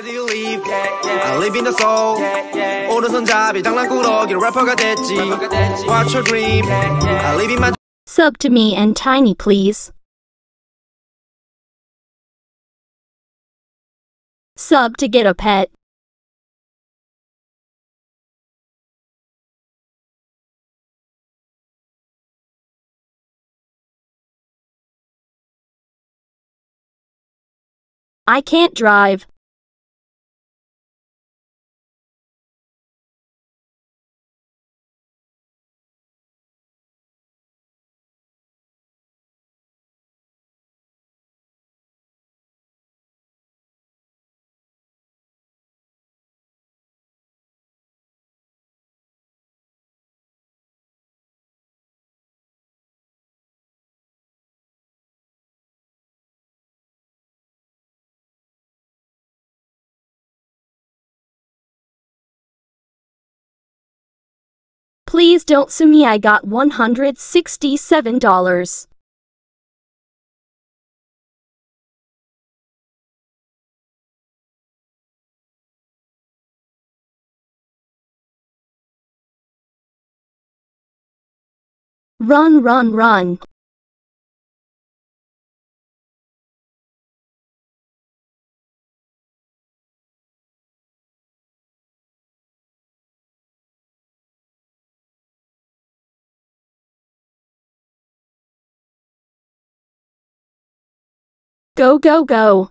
Where do you live? I live in the soul. 오른손잡이 장난꾸러기 래퍼가 됐지. What's your dream? I live in my Sub to me and Tiny please. Sub to get a pet. I can't drive. Please don't sue me. I got $167. Run, run, run. Go, go, go.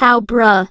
How bruh.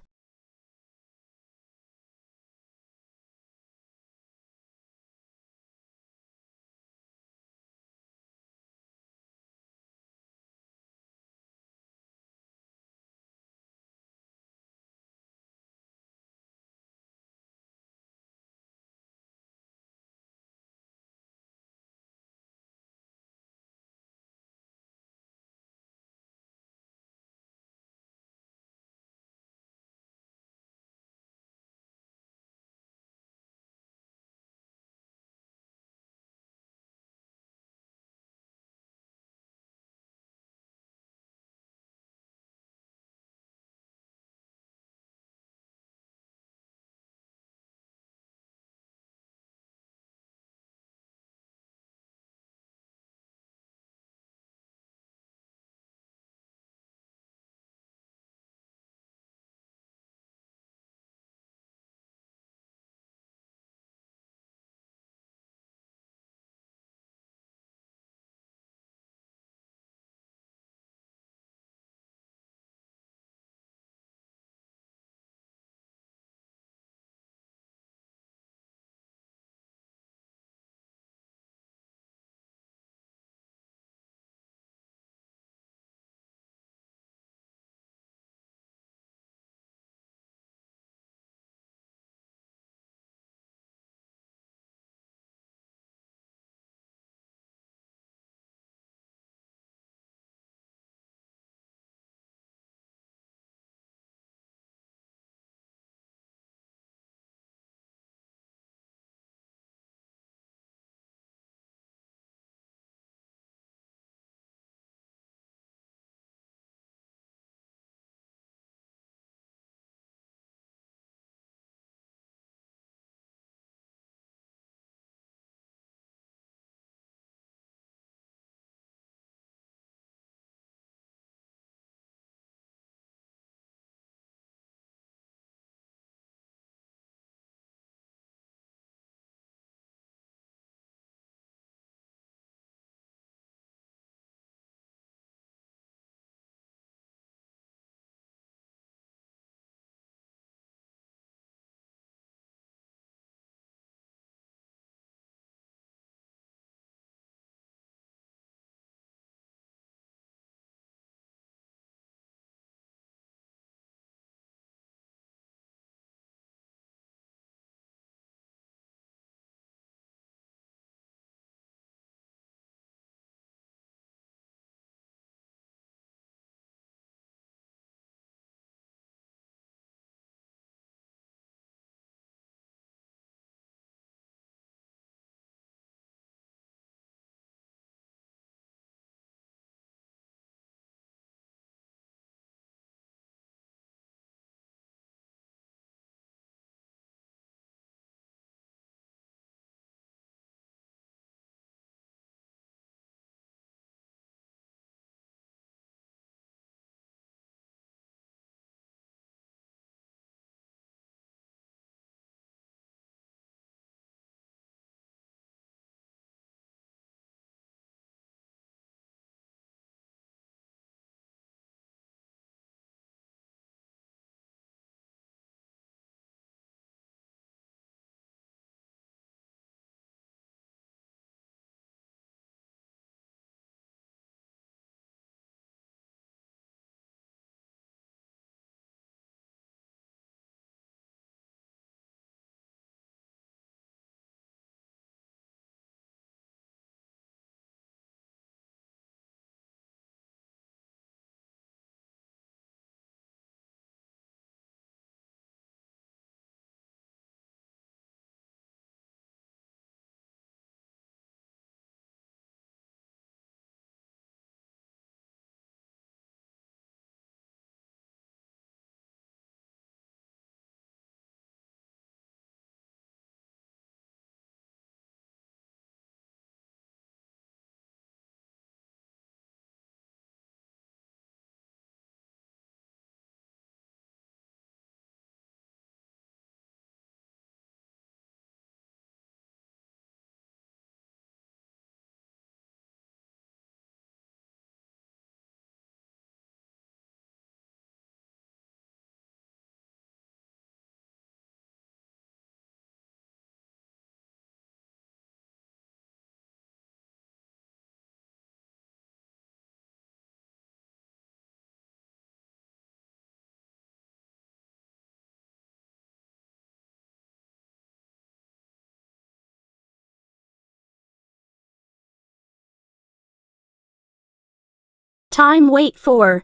Time wait for.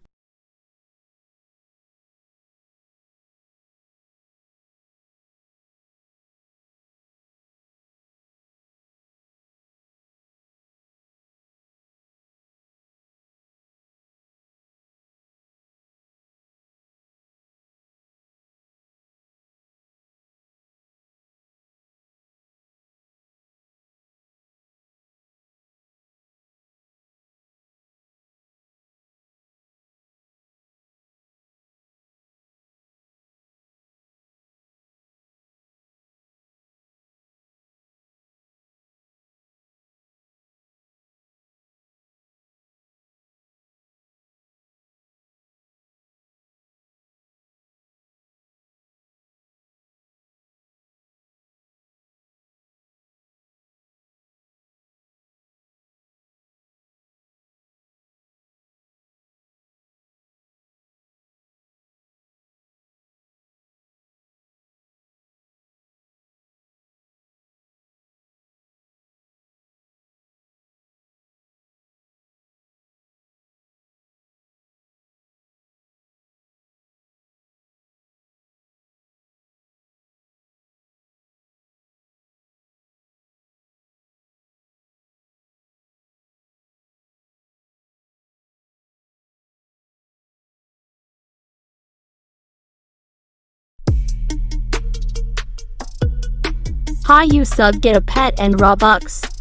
Hi you sub get a pet and Robux.